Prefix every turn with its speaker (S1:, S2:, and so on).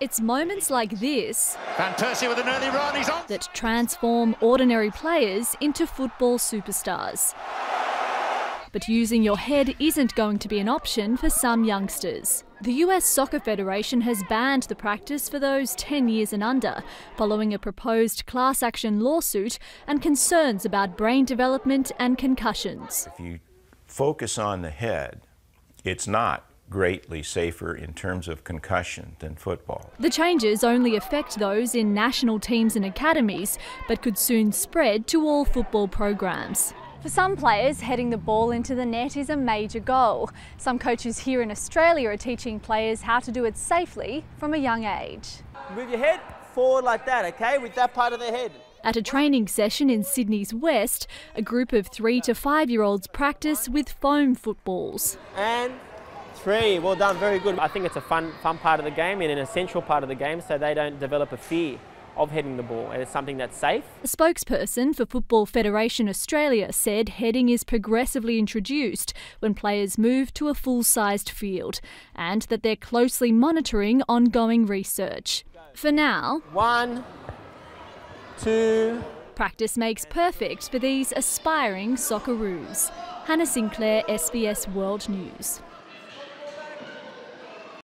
S1: It's moments like this
S2: Van Persie with an early run, he's on.
S1: that transform ordinary players into football superstars. But using your head isn't going to be an option for some youngsters. The US Soccer Federation has banned the practice for those 10 years and under, following a proposed class action lawsuit and concerns about brain development and concussions.
S3: If you focus on the head, it's not greatly safer in terms of concussion than football.
S1: The changes only affect those in national teams and academies, but could soon spread to all football programs. For some players, heading the ball into the net is a major goal. Some coaches here in Australia are teaching players how to do it safely from a young age.
S4: Move your head forward like that, okay, with that part of the head.
S1: At a training session in Sydney's West, a group of three to five year olds practice with foam footballs.
S4: And three. Well done, very good. I think it's a fun, fun part of the game and an essential part of the game so they don't develop a fear of heading the ball and it's something that's safe.
S1: A spokesperson for Football Federation Australia said heading is progressively introduced when players move to a full sized field and that they're closely monitoring ongoing research. For now,
S4: One, two,
S1: practice makes perfect for these aspiring Socceroos. Hannah Sinclair, SBS World News.